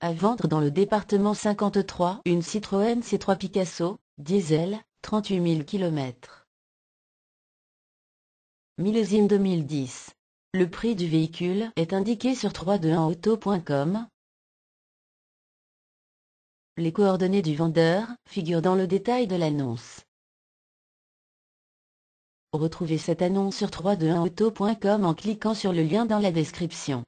À vendre dans le département 53, une Citroën C3 Picasso, diesel, 38 000 km. Millésime 2010. Le prix du véhicule est indiqué sur 321auto.com. Les coordonnées du vendeur figurent dans le détail de l'annonce. Retrouvez cette annonce sur 321auto.com en cliquant sur le lien dans la description.